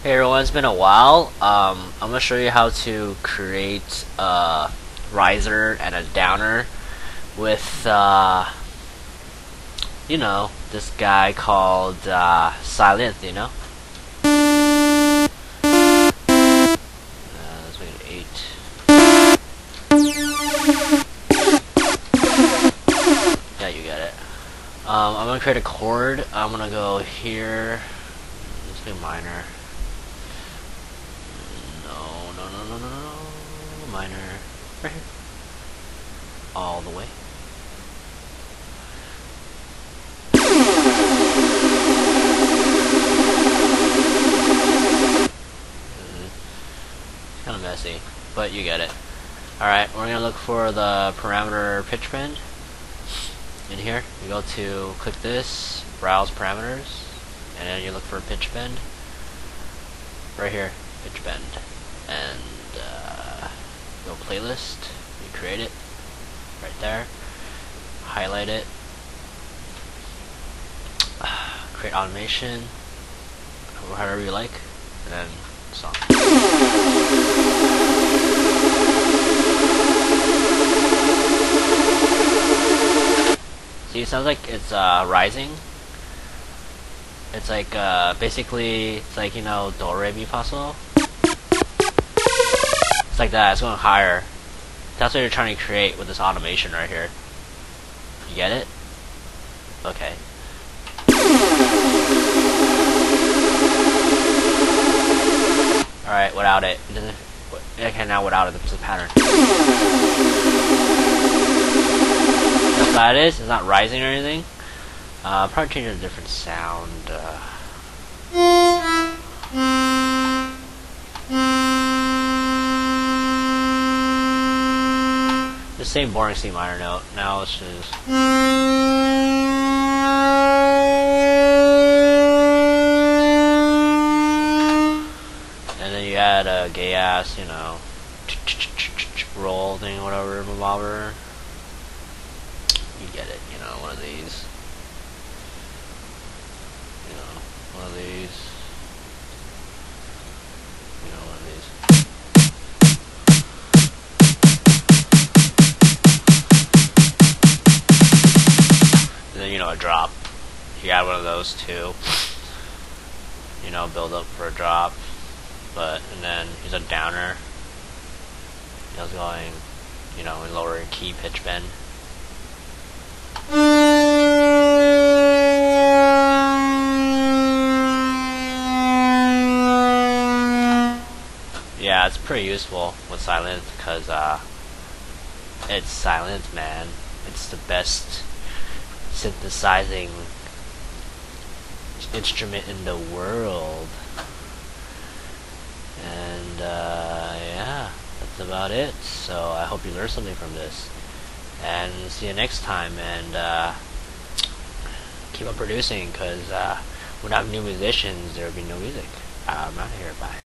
Hey everyone, it's been a while. Um, I'm gonna show you how to create a riser and a downer with, uh, you know, this guy called uh, Sylenth, you know? Uh, let's make it 8. Yeah, you get it. Um, I'm gonna create a chord. I'm gonna go here. Let's do minor. No, no, no, no, no, Right here. All the way. It's Kind of messy, but you get it. Alright, we're gonna look for the parameter pitch bend. In here, you go to click this, browse parameters, and then you look for pitch bend. Right here, pitch bend. And uh, go playlist, you create it, right there. Highlight it. create automation, however you like, and then song. See, it sounds like it's uh, rising. It's like uh, basically, it's like you know, do re mi fa sol. It's like that. It's going higher. That's what you're trying to create with this automation right here. You get it? Okay. Alright, without it. okay, now without it, it's a pattern. That's what it is. It's not rising or anything. Uh, probably change a different sound. Uh. The same boring C minor note. Now it's just. And then you add a gay ass, you know, roll thing, whatever, revolver. You get it, you know, one of these. Know, a drop. You add one of those too. You know, build up for a drop. But, and then he's a downer. He was going, you know, in lower key pitch bend. Yeah, it's pretty useful with Sylenth because uh, it's Sylenth, man. It's the best synthesizing instrument in the world. And uh, yeah, that's about it. So I hope you learned something from this. And see you next time. And uh, keep on producing because uh, without new musicians, there would be no music. I'm out here. Bye.